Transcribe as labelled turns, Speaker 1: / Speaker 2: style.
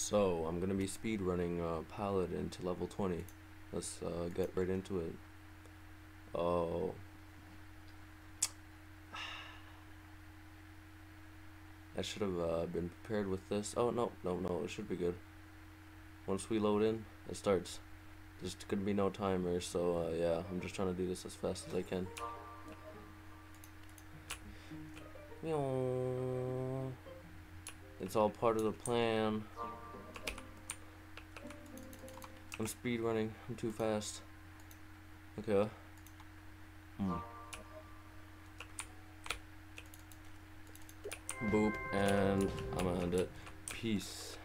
Speaker 1: So, I'm gonna be speed running uh, Paladin to level 20. Let's uh, get right into it. Oh. I should have uh, been prepared with this. Oh, no, no, no, it should be good. Once we load in, it starts. There's gonna be no timer, so uh, yeah, I'm just trying to do this as fast as I can. It's all part of the plan. I'm speed running. I'm too fast. Okay. Hmm. Boop, and I'm gonna end it. Peace.